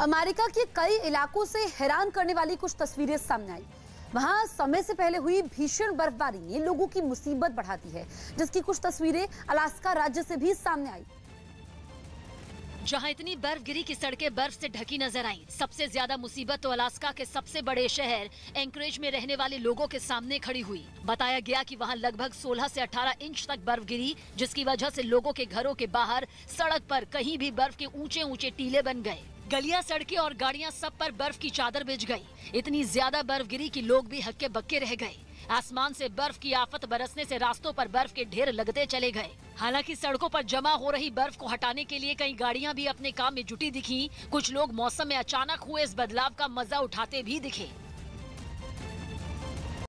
America के कई इलाकों से हैरान करने वाली कुछ तस्वीरें सामने आई। वहाँ समय से पहले हुई भीषण बर्फबारी ने लोगों की मुसीबत बढ़ा दी है, जिसकी कुछ तस्वीरें अलास्का राज्य से भी सामने आई। जहाँ इतनी बर्फ़ गिरी की सड़कें बर्फ़ से ढकी नज़र आईं। सबसे ज़्यादा मुसीबत तो अलास्का के सबसे बड़े शहर, एंकरेज में रहने वाले लोगों के सामने खड़ी हुई। बताया गया कि वहाँ लगभग 16 से 18 इंच तक बर्फ़ गिरी जिसकी वजह से लोगों के घरों के बाहर, सड़क पर कहीं भी बर्फ़ के ऊँचे ऊँचे टीले बन गए। गलियाँ, सड़कें और गाड़ियाँ सब पर बर्फ़ की चादर बिछ गई। इतनी ज़्यादा बर्फ़ गिरी कि लोग भी हक्के बक्के रह गए। आसमान से बर्फ़ की आफत बरसने से रास्तों पर बर्फ़ के ढेर लगते चले गए। हालाँकि सड़कों पर जमा हो रही बर्फ़ को हटाने के लिए कई गाड़ियाँ भी अपने काम में जुटी दिखी। कुछ लोग मौसम में अचानक हुए इस बदलाव का मज़ा उठाते भी दिखे।